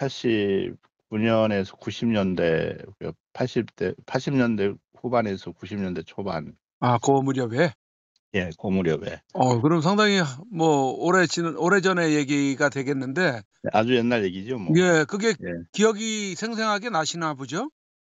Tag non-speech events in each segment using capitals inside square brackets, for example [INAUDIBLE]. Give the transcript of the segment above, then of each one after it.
89 년에서 90 년대 그80대 80 년대 후반에서 90 년대 초반. 아고 무렵에? 예. 고 무렵에. 어 그럼 상당히 뭐 오래 지는 오래 전의 얘기가 되겠는데 아주 옛날 얘기죠 뭐. 예. 그게 예. 기억이 생생하게 나시나 보죠?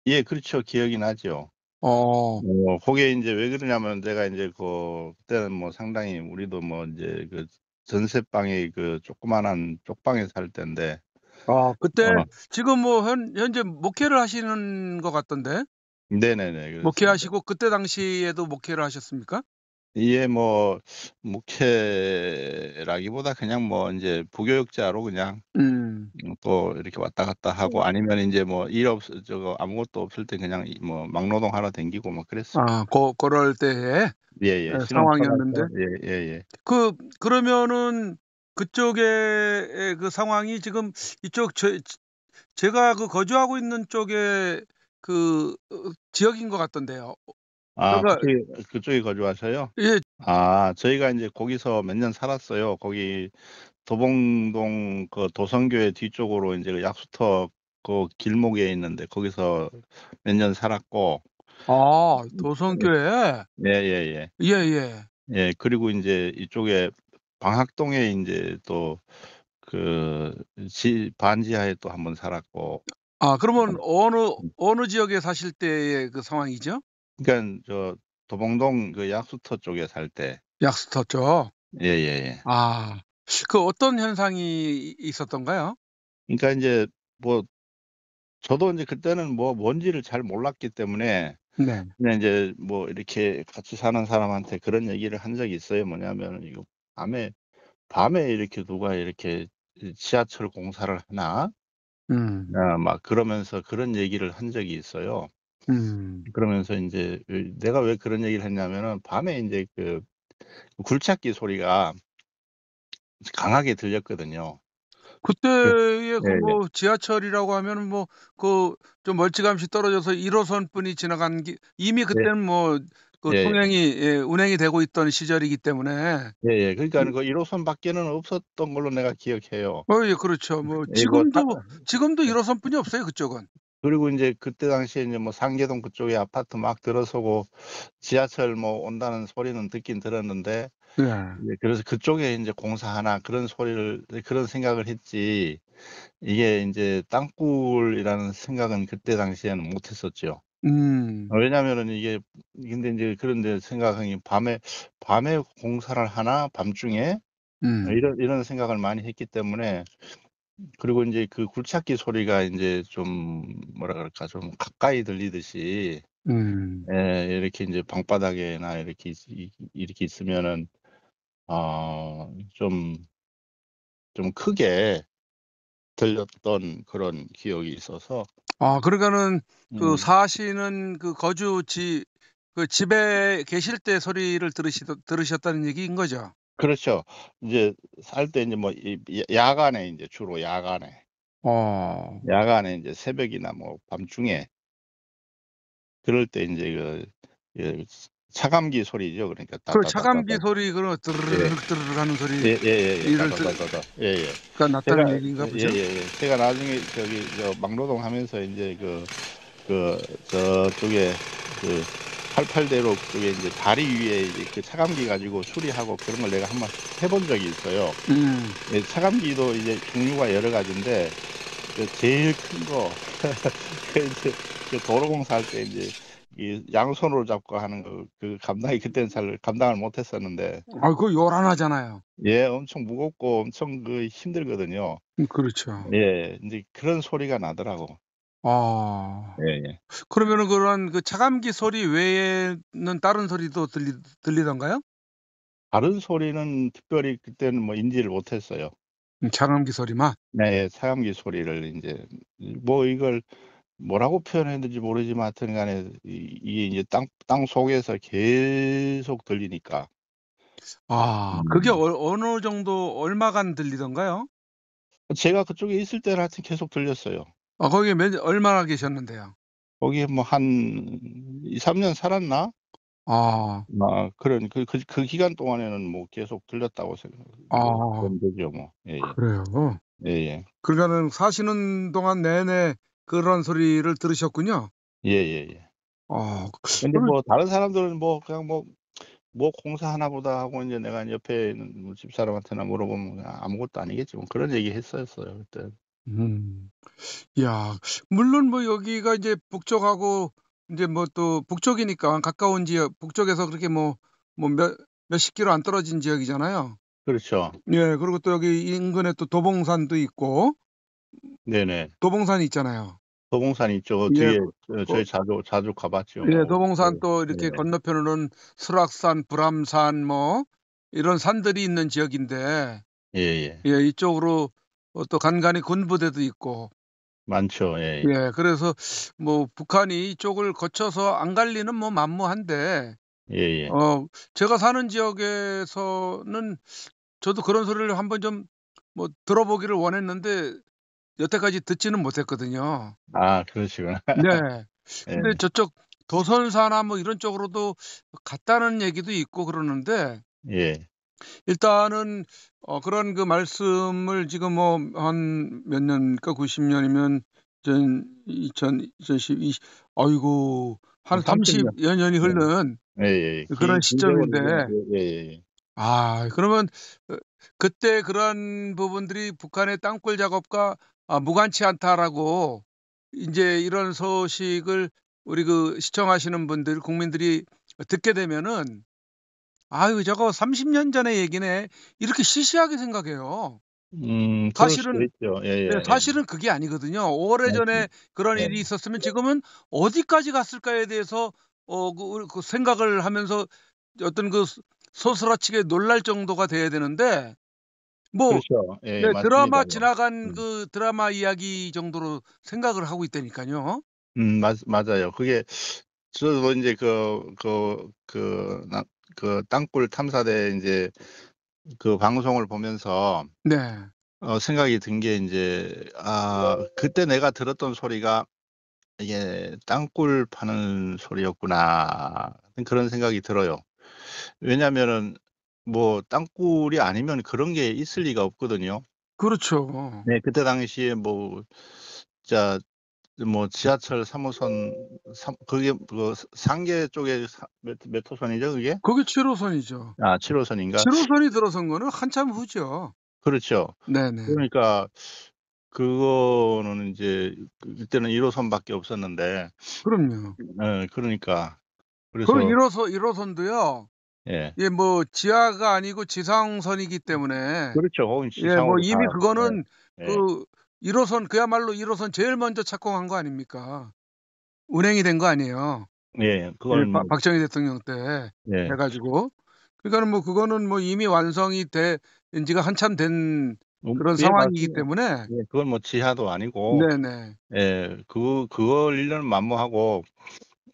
예 그렇죠. 기억이 나죠. 어. 뭐 그게 인제 왜 그러냐면 내가 인제 그 그때는 뭐 상당히 우리도 뭐 인제 그 전셋방에 그 조그마한 쪽방에 살 때인데 아 그때 어. 지금 뭐 현 현재 목회를 하시는 것 같던데? 네네네. 그렇습니다. 목회하시고 그때 당시에도 목회를 하셨습니까? 예 뭐 목회라기보다 그냥 뭐 인제 부교육자로 그냥 음. 음또 이렇게 왔다 갔다 하고 아니면 인제 뭐 일 없어 저거 아무것도 없을 때 그냥 이뭐 막노동 하러 다니고 뭐 그랬어요. 아고 고럴 때에 예예. 예 신혼 상황이었는데 초반에 예예 예. 그 그러면은 그쪽의 그 상황이 지금 이쪽 저 제가 그 거주하고 있는 쪽에 그어 지역인 것 같던데요. 아 그러니까 그쪽에 그쪽에 거주하셔요? 예. 아 저희가 인제 거기서 몇 년 살았어요. 거기 도봉동 그 도성교회 뒤쪽으로 인제 그 약수터 그 길목에 있는데 거기서 몇 년 살았고 아음 예. 도성교회? 예 예 예. 예 예. 예. 그리고 인제 이쪽에 방학동에 인제 또 그 지 반지하에 또 1 번 살았고 아 그러면 어느 음. 어느 지역에 사실 때의 그 상황이죠? 그러니깐 저 도봉동 그 약수터 쪽에 살 때. 약수터 쪽? 예예예. 아. 그 어떤 현상이 있었던가요? 그러니까 인제 뭐 저도 인제 그때는 뭐 뭔지를 잘 몰랐기 때문에 네. 그냥 인제 뭐 이렇게 같이 사는 사람한테 그런 얘기를 한 적이 있어요. 뭐냐면은 "이거 밤에 밤에 이렇게 누가 이렇게 이 지하철 공사를 하나?" 음. 어막 그러면서 그런 얘기를 한 적이 있어요. 음. 그러면서 인제 이 내가 왜 그런 얘기를 했냐면은 밤에 인제 그 굴착기 소리가 강하게 들렸거든요. 그 그때에 그 예예. 뭐 지하철이라고 하면은 뭐 그 좀 멀찌감치 떨어져서 1 호선뿐이 지나가는 게 이미 예. 그때는 뭐 그 예예. 통행이 예 운행이 되고 있던 시절이기 때문에 예 예. 그러니까는 이그1 호선 밖에는 없었던 걸로 내가 기억해요. 어 예 그렇죠. 뭐 예뭐타 지금도 지금도 예. 1 호선뿐이 없어요 그쪽은. 그리고 인제 그때 당시에 인제 뭐 상계동 그쪽에 아파트 막 들어서고 지하철 뭐 온다는 소리는 듣긴 들었는데 네. 이제 그래서 '그쪽에 인제 공사 하나?' 그런 소리를 네 그런 생각을 했지 이게 인제 땅굴이라는 생각은 그때 당시에는 못 했었죠. 음. 어 왜냐하면은 이게 근데 인제 그런데 생각하니 '밤에 밤에 공사를 하나 밤중에?' 어 음. 이런 이런 생각을 많이 했기 때문에 그리고 인제 그 굴착기 소리가 인제 좀 뭐라 그럴까 좀 가까이 들리듯이 음. 예 이렇게 인제 방바닥에나 이렇게 있 이 이렇게 있으면은 어 좀 좀 크게 들렸던 그런 기억이 있어서 아 그러니까는 그 음. 사시는 그 거주지 그 집에 계실 때 소리를 들으시던 들으셨다는 얘기인 거죠? 그렇죠. 인제 살때 인제 뭐 이야 야간에 인제 주로 야간에 어. 야간에 인제 새벽이나 뭐 밤중에 그럴 때 인제 그 예 차감기 소리죠. 그러니까 그. 차감기 소리 그런 예. 드르륵 드르륵 하는 소리 예 예 예 예. 이를 들 따다다다다. 예예. 가 제가 났다는 얘기인가 보죠? 예 예 예. 제가 나중에 저기 저 막노동 하면서 인제 그 그 저쪽에 그 88 대로 그쪽에 인제 다리 위에 이제 그 차감기 가지고 수리하고 그런 걸 내가 1번해본 적이 있어요. 음. 예 차감기도 이제 종류가 여러 가지인데 그 제일 큰 거 [LAUGHS] 그 이제 그 도로공사 할 때 인제 이 양손으로 잡고 하는 거그 감당이 그때는 잘 감당을 못 했었는데 아 그거 요란하잖아요. 예 엄청 무겁고 엄청 그 힘들거든요. 음 그렇죠. 예. 인제 그런 소리가 나더라고. 아. 예 예. 그러면은 그런 그 차감기 소리 외에는 다른 소리도 들리 들리던가요? 다른 소리는 특별히 그때는 뭐 인지를 못했어요. 음 차감기 소리만? 네. 차감기 소리를 인제 이뭐 이걸 뭐라고 표현해야 될지 모르지만 하여튼 간에 이 이게 이제 땅 땅 속에서 계속 들리니까. 아 그게 어 음. 어느 정도 얼마간 들리던가요? 제가 그쪽에 있을 때는 하여튼 계속 들렸어요. 아 거기에 몇년 얼마나 계셨는데요? 거기에 뭐 한 2-3년 살았나? 아. 아 그런 그 그 그 기간 동안에는 뭐 계속 들렸다고 생각 뭐 아. 거죠 뭐. 예 예. 그래요? 예, 예. 그러니까는 사시는 동안 내내 그런 소리를 들으셨군요. 예, 예, 예. 어, 근데 그러면 뭐 다른 사람들은 뭐 그냥 뭐, 뭐 공사 하나 보다 하고 이제 내가 옆에 있는 뭐 집사람한테나 물어보면 그냥 아무것도 아니겠지 뭐 그런 얘기 했었어요, 그때. 음. 야, 물론 뭐 여기가 이제 북쪽하고 이제 뭐 또 북쪽이니까 가까운 지역, 북쪽에서 그렇게 뭐, 뭐 몇, 몇십 킬로 안 떨어진 지역이잖아요. 그렇죠. 예, 그리고 또 여기 인근에 또 도봉산도 있고, 네네. 도봉산이 있잖아요. 도봉산 있죠. 예, 뒤에 그, 어, 저희 자주 자주 가봤죠. 예, 뭐. 도봉산 예, 또 예, 이렇게 건너편으로는 설악산, 불암산 뭐 이런 산들이 있는 지역인데, 예, 예. 예, 이쪽으로 어, 또 간간히 군부대도 있고, 많죠. 예, 예. 예, 그래서 뭐 북한이 이쪽을 거쳐서 안 갈 리는 뭐 만무한데, 예, 예. 어, 제가 사는 지역에서는 저도 그런 소리를 한번 좀 뭐 들어보기를 원했는데 여태까지 듣지는 못했거든요. 아, 그러시구나. 네. [LAUGHS] 예. 근데 저쪽 도선사나 뭐 이런 쪽으로도 갔다는 얘기도 있고 그러는데 예. 일단은 어, 그런 그 말씀을 지금 뭐 한 몇 년까 90년이면 전 2000, 2012, 아이고 한 30년. 30여 년이 흐른 예, 예. 그런 기- 시점인데. 예, 예, 예. 아 그러면 어, 그때 그런 부분들이 북한의 땅굴 작업과 아, 무관치 않다라고 이제 이런 소식을 우리 그 시청하시는 분들 국민들이 듣게 되면은 아유 저거 30년 전의 얘기네 이렇게 시시하게 생각해요. 음, 사실은. 예, 예, 네, 예. 사실은 그게 아니거든요. 오래 전에 그런 예. 일이 있었으면 지금은 어디까지 갔을까에 대해서 어, 그, 그 생각을 하면서 어떤 그 소스라치게 놀랄 정도가 돼야 되는데 뭐 그렇죠. 예, 네, 드라마 맞습니다. 지나간 음. 그 드라마 이야기 정도로 생각을 하고 있다니까요. 음, 맞, 맞아요. 그게, 저도 이제 그, 그, 그, 나, 그 땅굴 탐사대 이제 그 방송을 보면서 네. 어, 생각이 든 게 이제, 아, 그때 내가 들었던 소리가 이게 땅굴 파는 소리였구나. 그런 생각이 들어요. 왜냐면은 뭐 땅굴이 아니면 그런 게 있을 리가 없거든요. 그렇죠. 네, 그때 당시에 뭐, 자, 뭐 지하철 3호선, 삼, 그게 그 상계 쪽에 사- 몇, 몇 호선이죠, 그게? 그게 7호선이죠. 아, 7호선인가? 7호선이 들어선 거는 한참 후죠. 그렇죠. 네네. 그러니까 그거는 이제 그때는 1호선밖에 없었는데, 그럼요. 예, 그러니까 그래서 그 1호선, 1호선도요. 예, 예, 뭐 지하가 아니고 지상선이기 때문에 그렇죠. 예, 뭐 이미 다, 그거는 예, 그 1호선 그야말로 1호선 제일 먼저 착공한 거 아닙니까? 운행이 된 거 아니에요. 예, 예, 예, 바- 뭐, 박정희 대통령 때 예, 해가지고 그러니까는 뭐 그거는 뭐 이미 완성이 된 지가 한참 된 음, 그런 예, 상황이기 맞습니다. 때문에 예, 그건 뭐 지하도 아니고, 네네 예, 그 그걸 일년 만무하고,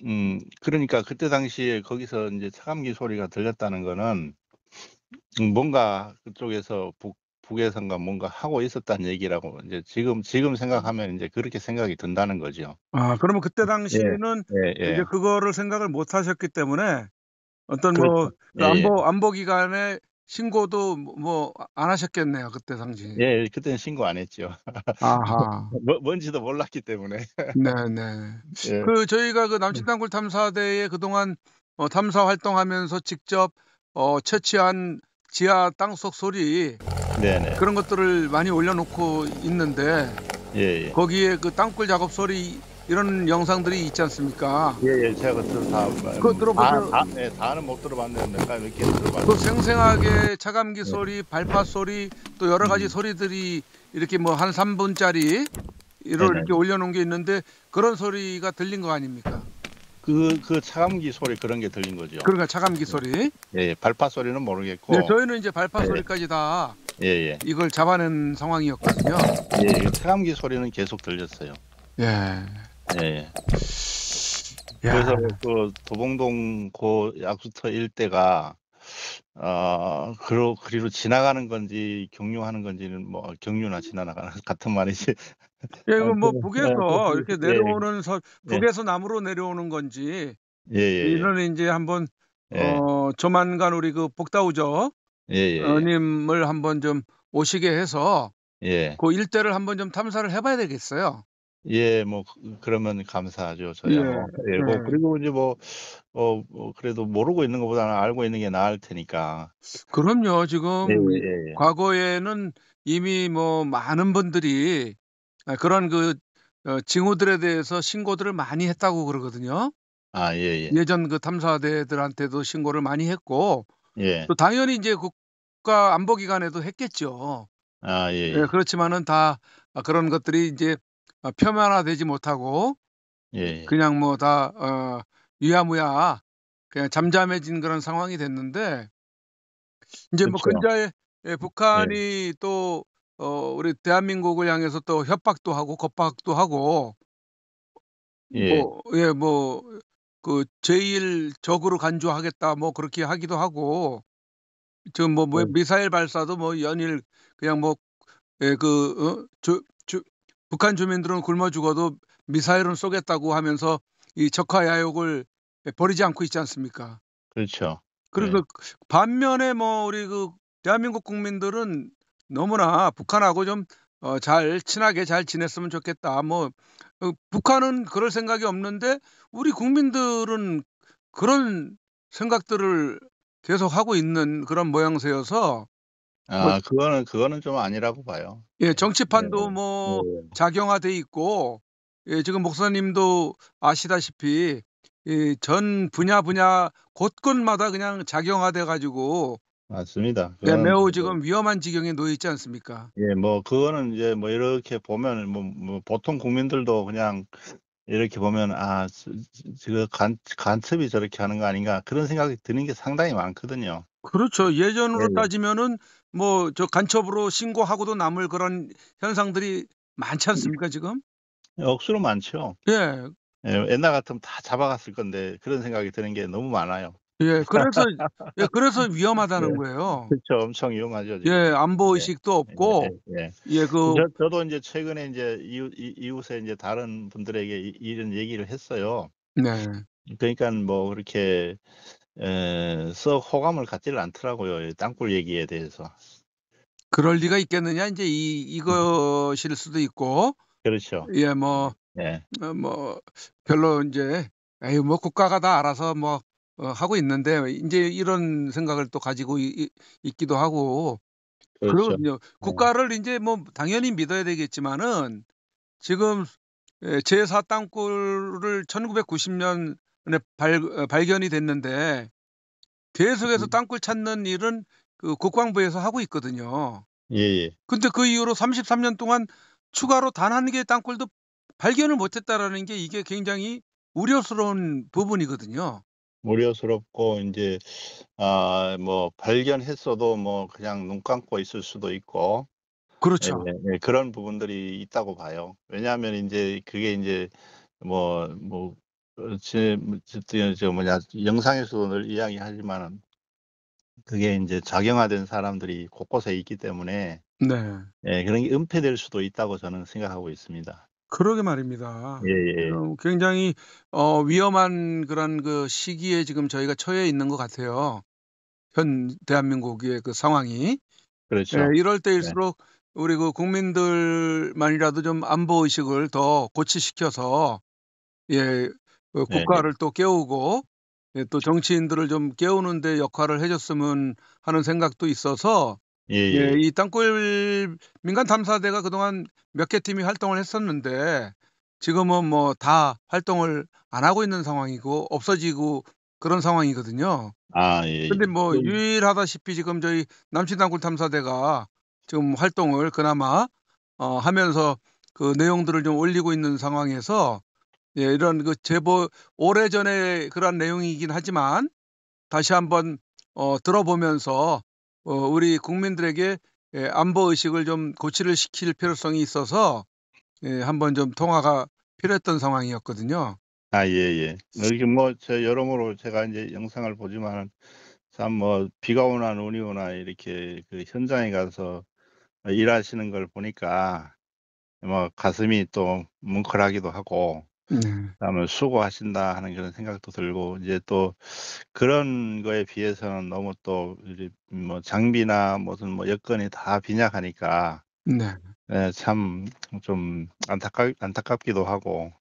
음, 그러니까 그때 당시에 거기서 이제 차감기 소리가 들렸다는 거는 음, 뭔가 그쪽에서 북 북에선가 뭔가 하고 있었다는 얘기라고 이제 지금 지금 생각하면 이제 그렇게 생각이 든다는 거죠. 아 그러면 그때 예, 당시에는 예, 예. 이제 그거를 생각을 못 하셨기 때문에 어떤 그렇죠. 뭐그 예, 예. 안보 안보 기관에 신고도 뭐 안 하셨겠네요 그때 당시. 예, 그때는 신고 안 했죠. 아하. [LAUGHS] 뭐, 뭔지도 몰랐기 때문에. 네네. [LAUGHS] 예. 그 저희가 그 남측땅굴 탐사대에 그동안 어, 탐사 활동하면서 직접 어, 채취한 지하 땅속 소리 네네. 그런 것들을 많이 올려놓고 있는데 예, 예. 거기에 그 땅굴 작업 소리 이런 영상들이 있지 않습니까? 예, 예. 제가 그거 다, 그거 들어보세요. 다, 다, 예, 다는 못 들어봤는데 몇, 몇개 들어봤어요. 또 생생하게 차감기 네. 소리, 발파 소리 또 여러 가지 음. 소리들이 이렇게 뭐 한 3분짜리 이를 네네. 이렇게 올려놓은 게 있는데 그런 소리가 들린 거 아닙니까? 그, 그 차감기 소리 그런 게 들린 거죠. 그러니까 차감기 소리. 예, 예. 발파 소리는 모르겠고. 네, 저희는 이제 발파 네. 소리까지 다 예, 예. 이걸 잡아낸 상황이었거든요. 예, 예. 차감기 소리는 계속 들렸어요. 예. 예, 그래서 그 도봉동 고 약수터 일대가 어 그로 그리로 지나가는 건지 경유하는 건지는 뭐 경유나 지나가는 [LAUGHS] 같은 말이지. 예, 이거 뭐 그- 북에서 예, 그- 이렇게 예. 내려오는 서, 예. 북에서 남으로 내려오는 건지 예, 예, 예. 이는 이제 한번 예, 어 조만간 우리 그 복다우저 예, 예. 어, 님을 한번 좀 오시게 해서 예. 고 일대를 한번 좀 탐사를 해 봐야 되겠어요. 예. 뭐 그 그러면 감사하죠 예. 저야 뭐. 예 뭐 예. 그리고 이제 뭐 어 뭐 그래도 모르고 있는 것보다는 알고 있는 게 나을 테니까. 그럼요. 지금 이 예예예. 과거에는 이미 뭐 많은 분들이 아 그런 그 어 징후들에 대해서 신고들을 많이 했다고 그러거든요. 아 예예. 예전 그 탐사대들한테도 신고를 많이 했고 예. 또 당연히 인제 국가 안보기관에도 했겠죠. 아 예 예 예. 그렇지만은 다 아 그런 것들이 아 표면화되지 못하고 예예. 그냥 뭐다 어 유야무야 그냥 잠잠해진 그런 상황이 됐는데 인제 뭐 그쵸. 근자에 예 예. 북한이 또어 우리 대한민국을 향해서 또 협박도 하고 겁박도 하고 예. 뭐예뭐 그 제1 적으로 간주하겠다 뭐 그렇게 하기도 하고 지금 뭐뭐 네. 미사일 발사도 뭐 연일 그냥 뭐예그어 북한 주민들은 굶어 죽어도 미사일은 쏘겠다고 하면서 이 적화 야욕을 예 버리지 않고 있지 않습니까? 그렇죠. 그래서 예. 반면에 뭐 우리 그 대한민국 국민들은 너무나 북한하고 좀 어 잘 친하게 잘 지냈으면 좋겠다. 뭐 어 북한은 그럴 생각이 없는데 우리 국민들은 그런 생각들을 계속 하고 있는 그런 모양새여서 뭐 아 그거는 그거는 좀 아니라고 봐요. 예 예. 정치판도 네네. 뭐 네. 작용화돼 있고 예 지금 목사님도 아시다시피 이전 분야, 분야 곳곳마다 그냥 작용화돼 가지고 맞습니다. 예 그거는 매우 뭐 지금 위험한 지경에 놓여 있지 않습니까? 예 뭐 그거는 이제 뭐 이렇게 보면은 뭐뭐 보통 국민들도 그냥 이렇게 보면 '아 저간 간첩이 저렇게 하는 거 아닌가.' 그런 생각이 드는 게 상당히 많거든요. 그렇죠. 예전으로 네네. 따지면은 뭐 저 간첩으로 신고하고도 남을 그런 현상들이 많지 않습니까 지금? 억수로 많죠. 예. 예 옛날 같으면 다 잡아갔을 건데 그런 생각이 드는 게 너무 많아요. 예 그래서 예 그래서 네. 위험하다는 [LAUGHS] 거예요. 그쵸. 엄청 위험하죠 예 지금. 안보 예. 의식도 없고 예예예. 예그저 저도 인제 최근에 인제 이웃 이 이웃에 인제 다른 분들에게 이 이런 얘기를 했어요. 네. 그러니깐 뭐 그렇게 에썩 호감을 갖지를 않더라고요 이 땅굴 얘기에 대해서. 그럴 리가 있겠느냐 인제 이 이것일 수도 있고 그렇죠. 예 뭐 예. 어 뭐 별로 인제 '에이 뭐 국가가 다 알아서 뭐 어 하고 있는데.' 인제 이런 생각을 또 가지고 이이 있기도 하고 그렇죠. 그러거든요. 네. 국가를 인제 뭐 당연히 믿어야 되겠지만은 지금 예 제4 땅굴을 1990년 에발어 발견이 됐는데 계속해서 음. 땅굴 찾는 일은 그 국방부에서 하고 있거든요. 예 예. 근데 그 이후로 33년 동안 추가로 단1 개의 땅굴도 발견을 못 했다라는 게 이게 굉장히 우려스러운 부분이거든요. 우려스럽고 인제 아 뭐 발견했어도 뭐 그냥 눈 감고 있을 수도 있고 그렇죠. 예 예 그런 부분들이 있다고 봐요. 왜냐하면 인제 그게 인제 뭐 뭐 어제뭐저저저 뭐냐 영상에서도 늘 이야기하지만은 그게 인제 작용화된 사람들이 곳곳에 있기 때문에 네. 예 그런 게 은폐될 수도 있다고 저는 생각하고 있습니다. 그러게 말입니다. 예예. 지금 굉장히 어 위험한 그런 그 시기에 지금 저희가 처해 있는 것 같아요 현 대한민국의 그 상황이. 예 그렇죠. 이럴 네. 때일수록 우리 그 국민들만이라도 좀 안보 의식을 더 고취시켜서 예 그 네네. 국가를 또 깨우고 예또 정치인들을 좀 깨우는 데 역할을 해 줬으면 하는 생각도 있어서 예 예예. 이 땅굴 민간 탐사대가 그동안 몇 개 팀이 활동을 했었는데 지금은 뭐 다 활동을 안 하고 있는 상황이고 없어지고 그런 상황이거든요. 아 예예. 근데 뭐그 유일하다시피 지금 저희 남치 땅굴 탐사대가 지금 활동을 그나마 어 하면서 그 내용들을 좀 올리고 있는 상황에서 예 이런 그 제보 오래전에 그런 내용이긴 하지만 다시 한번 어 들어보면서 어 우리 국민들에게 예 안보 의식을 좀 고취를 시킬 필요성이 있어서 예 한번 좀 통화가 필요했던 상황이었거든요. 아 예예. 이렇게 뭐저 여러모로 제가 인제 영상을 보지만은 참뭐 비가 오나 눈이 오나 이렇게 그 현장에 가서 어 일하시는 걸 보니까 뭐 가슴이 또 뭉클하기도 하고 네. 그다음에 '수고하신다.' 하는 그런 생각도 들고 이제 또 그런 거에 비해서는 너무 또 이제 뭐 장비나 무슨 뭐 여건이 다 빈약하니까 네. 예 참좀 안타깝 안타깝기도 하고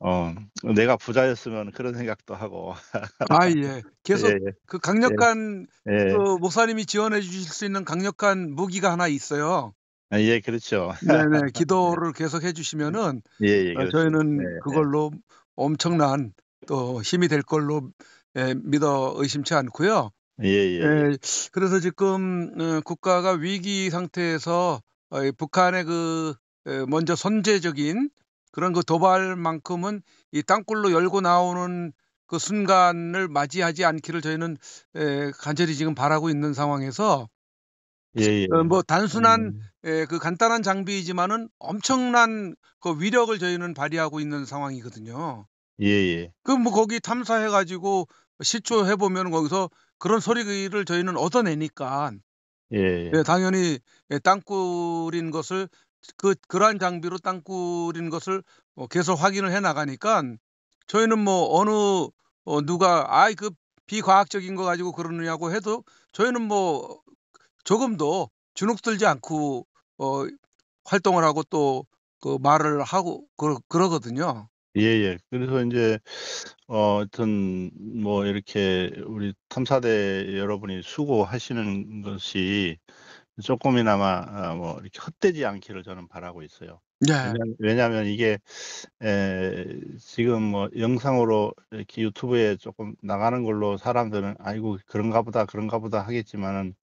어 '내가 부자였으면.' 그런 생각도 하고. 아 예. 계속 예 예. [LAUGHS] 그 강력한 예. 예. 그 목사님이 지원해 주실 수 있는 강력한 무기가 하나 있어요. 아예 그렇죠. 네네. [LAUGHS] 기도를 계속 해 주시면은 예예. 어 그렇습니다. 저희는 예 예. 그걸로 엄청난 또 힘이 될 걸로 예 믿어 의심치 않고요. 예 예예. 예. 그래서 지금 어 국가가 위기 상태에서 어이 북한의 그에 먼저 선제적인 그런 그 도발만큼은 이 땅굴로 열고 나오는 그 순간을 맞이하지 않기를 저희는 예 간절히 지금 바라고 있는 상황에서 예 예. 어 뭐 단순한 음. 예 그 간단한 장비이지만은 엄청난 그 위력을 저희는 발휘하고 있는 상황이거든요. 예 예. 그럼 뭐 거기 탐사해 가지고 시초해 보면은 거기서 그런 소리를 저희는 얻어내니깐 예예. 예 당연히 예 땅굴인 것을 그 그러한 장비로 땅굴인 것을 어 계속 확인을 해 나가니깐 저희는 뭐 어느 어 누가 "아이 그 비과학적인 거 가지고 그러느냐."고 해도 저희는 뭐 조금도 주눅들지 않고 어 활동을 하고 또 그 말을 하고 그러 그러거든요. 예 예. 그래서 인제 어 하여튼 뭐 이렇게 우리 탐사대 여러분이 수고하시는 것이 쪼끔이나마 아뭐 이렇게 헛되지 않기를 저는 바라고 있어요. 네. 왜냐하면 이게 에 지금 뭐 영상으로 이렇게 유튜브에 쪼끔 나가는 걸로 사람들은 '아이고 그런가 보다, 그런가 보다.' 하겠지만은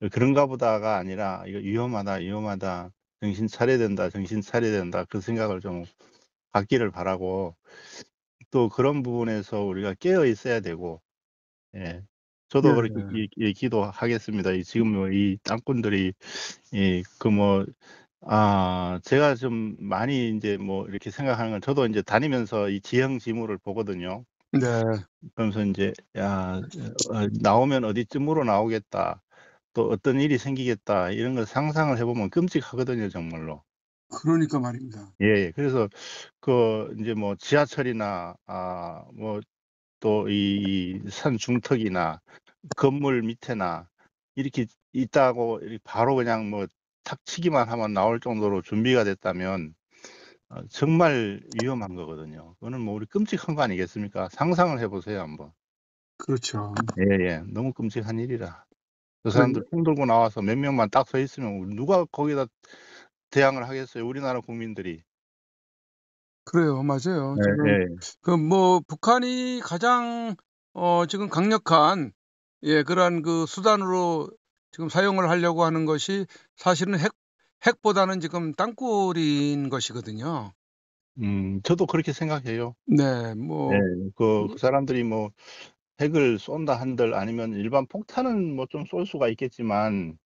그 '그런가 보다.'가 아니라 '이거 위험하다, 위험하다. 정신 차려야 된다, 정신 차려야 된다.' 그 생각을 좀 갖기를 바라고 또 그런 부분에서 우리가 깨어 있어야 되고 예 저도 그렇게 네네. 기예 기도하겠습니다. 이 지금 뭐이 땅꾼들이 이그뭐 아 제가 좀 많이 인제 뭐 이렇게 생각하는 건 저도 인제 다니면서 이 지형 지물을 보거든요. 네. 그러면서 인제 '야 어 나오면 어디쯤으로 나오겠다. 또 어떤 일이 생기겠다.' 이런 걸 상상을 해 보면 끔찍하거든요 정말로. 그러니까 말입니다. 예예. 그래서 그 인제 뭐 지하철이나 아 뭐 또 이 산 중턱이나 건물 밑에나 이렇게 있다고 이 바로 그냥 뭐 탁 치기만 하면 나올 정도로 준비가 됐다면 어 정말 위험한 거거든요. 그거는 뭐 우리 끔찍한 거 아니겠습니까? 상상을 해 보세요 한번. 그렇죠. 예 예. 너무 끔찍한 일이라. 그 사람들 총 들고 나와서 몇 명만 딱 서 있으면 누가 거기다 대항을 하겠어요 우리나라 국민들이. 그래요. 맞아요. 지금 예예. 그뭐 북한이 가장 어 지금 강력한 예 그러한 그 수단으로 지금 사용을 하려고 하는 것이 사실은 핵 핵보다는 지금 땅굴인 것이거든요. 음 저도 그렇게 생각해요. 네. 뭐 예. 그이그 사람들이 뭐 핵을 쏜다 한들 아니면 일반 폭탄은 뭐 좀 쏠 수가 있겠지만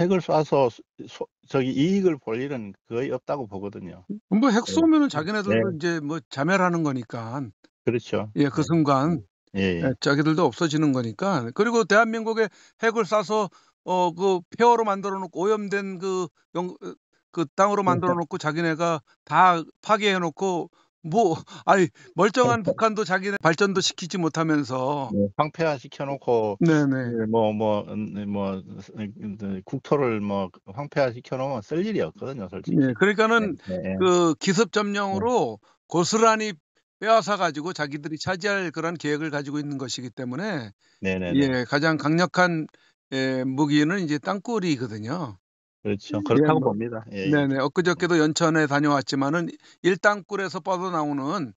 핵을 쏴서 소소 저기 이익을 볼 일은 거의 없다고 보거든요. 뭐핵 예. 쏘면은 네. 자기네들도 인제 뭐 자멸하는 거니깐. 그렇죠. 예그 네. 순간 네. 예 예예. 자기들도 없어지는 거니까. 그리고 대한민국에 핵을 쏴서 어 그 폐허로 만들어 놓고 오염된 그영어그 땅으로 만들어 놓고 자기네가 다 파괴해 놓고 뭐 아이 멀쩡한 북한도 자기네 발전도 시키지 못하면서 네. 황폐화 시켜 놓고 네네. 그뭐뭐음네뭐네 국토를 뭐 황폐화 시켜 놓으면 쓸 일이 없거든요 솔직히. 예. 그러니까는 네. 그 네. 기습 점령으로 고스란히 빼앗아 가지고 자기들이 차지할 그런 계획을 가지고 있는 것이기 때문에. 예 가장 강력한 예 무기는 이제 땅굴이거든요. 그렇죠. 예 그렇다고 뭐 봅니다. 예예. 네네. 엊그저께도 연천에 다녀왔지만은 1 땅굴에서 뻗어나오는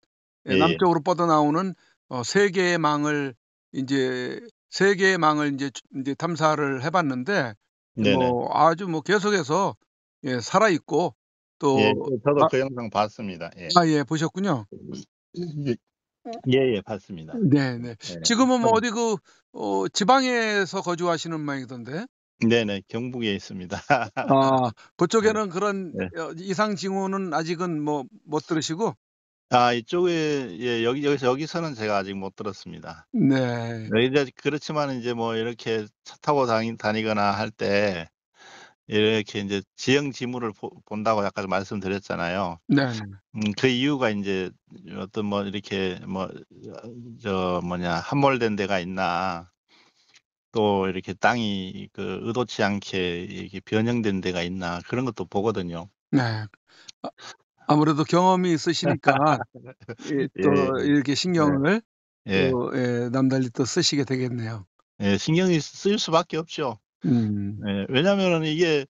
예 예예. 남쪽으로 뻗어나오는 어3 개의 망을 인제 3 개의 망을 주 인제 탐사를 해 봤는데 네네. 뭐 아주 뭐 계속해서 예 살아 있고 예. 또그 저도 아 그 영상 봤습니다. 예. 아 예 보셨군요. 예. 예 예. 봤습니다. 네네. 네네. 지금은 뭐참 어디 그 어 지방에서 거주하시는 모양이던데? 네네. 경북에 있습니다. 아 [LAUGHS] 네. 그쪽에는 그런 네. 어 이상 징후는 아직은 뭐 못 들으시고? 아 이쪽에 예 여기 여기서 여기서는 제가 아직 못 들었습니다. 네. 네 이제 그렇지만 인제 뭐 이렇게 차 타고 다니 다니거나 할 때 이렇게 인제 지형 지물을 보 본다고 아까 말씀드렸잖아요. 네네. 음그 이유가 인제 어떤 뭐 이렇게 뭐 저 뭐냐 함몰된 데가 있나 또 이렇게 땅이 그 의도치 않게 이렇게 변형된 데가 있나 그런 것도 보거든요. 네. 아 아무래도 경험이 있으시니까 [LAUGHS] 예또 예. 이렇게 네. 신경을 예. 또 예 남달리 또 쓰시게 되겠네요. 예. 신경이 쓰일 수밖에 없죠. 음. 예. 왜냐면은 이게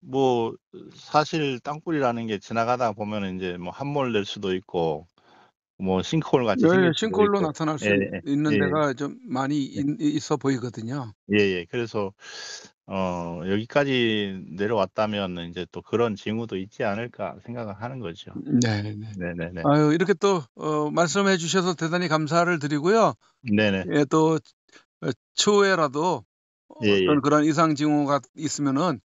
뭐 사실 땅굴이라는 게 지나가다 보면은 인제 뭐 함몰 될 수도 있고 뭐 싱크홀 같이 예. 수도 싱크홀로 있고 나타날 수 예예. 있는 예. 데가 좀 많이 예. 있 있어 보이거든요. 예 예. 그래서 어 '여기까지 내려왔다면은 인제 또 그런 징후도 있지 않을까.' 생각을 하는 거죠. 네네. 네 네 네. 아유 이렇게 또 어 말씀해 주셔서 대단히 감사를 드리고요. 네 네. 예또어 추후에라도. 어떤 그런 이상 징후가 있으면은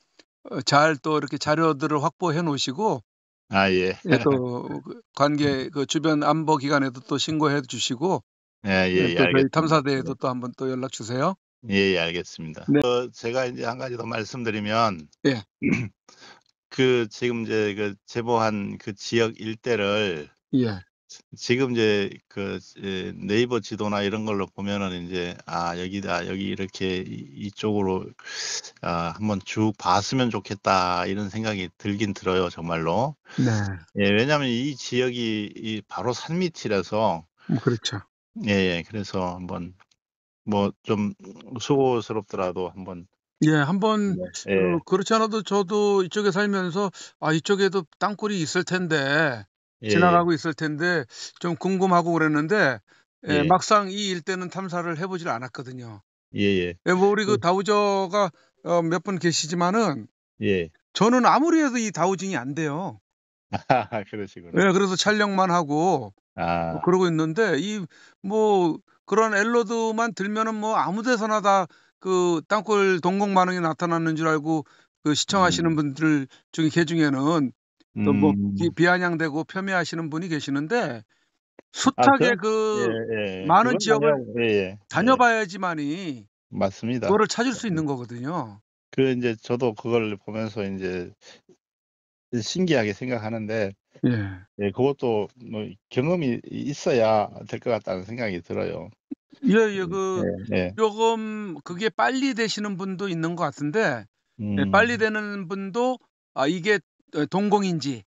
어잘또 이렇게 자료들을 확보해 놓으시고 아 예. 예또그 관계 그 주변 안보 기관에도 또 신고해 주시고 예 예 예예. 또 저희 알겠습니다. 탐사대에도 네. 또 한번 또 연락 주세요. 예 예. 알겠습니다. 네. 어 제가 인제 한 가지 더 말씀드리면 예. [CLEARS THROAT] 그 지금 이제 그 제보한 그 지역 일대를 예. 지 지금 이제 그예 네이버 지도나 이런 걸로 보면은 인제 '아 여기다. 여기 이렇게 이 이쪽으로 아 한번 쭉 봤으면 좋겠다.' 이런 생각이 들긴 들어요 정말로. 네. 예. 왜냐하면 이 지역이 이 바로 산 밑이라서 음 그렇죠. 예 예. 그래서 한번 뭐 좀 수고스럽더라도 한번 예. 한번 네. 예. 어 그렇지 않아도 저도 이쪽에 살면서 '아 이쪽에도 땅굴이 있을 텐데 예예. 지나가고 있을 텐데 좀 궁금하고 그랬는데 예 예. 막상 이 일대는 탐사를 해 보질 않았거든요.' 예예. 예뭐 우리 그그 다우저가 어 몇 분 계시지만은 예. 저는 아무리 해도 이 다우징이 안 돼요. [LAUGHS] 그러시구나. 예. 그래서 촬영만 하고 어 아. 그러고 있는데 이 뭐 그런 엘로드만 들면은 뭐 아무 데서나 다 그 땅굴 동공 반응이 나타나는 줄 알고 그 시청하시는 음. 분들 중에 개 중에는 또뭐비 음. 비아냥대고 폄훼하시는 분이 계시는데 아 숱하게 그건 그 예 예. 많은 그건 지역을. 예. 다녀 봐야지만이 맞습니다. 그거를 찾을 수 음. 있는 거거든요. 그 인제 저도 그걸 보면서 인제 이 신기하게 생각하는데 예. 예 그것도 뭐 경험이 이 있어야 될 것 같다는 생각이 들어요. 예예. 음그예 예. 쪼금 그게 빨리 되시는 분도 있는 것 같은데 예 빨리 음. 되는 분도 아 이게 어 동공인지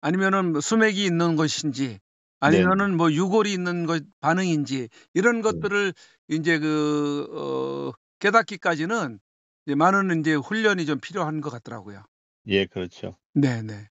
아니면은 수맥이 있는 것인지. 아니면은 뭐 유골이 있는 것 반응인지 이런 네. 것들을 인제 그 어 깨닫기까지는 이제 많은 인제 훈련이 좀 필요한 것 같더라고요. 예 그렇죠. 네 네.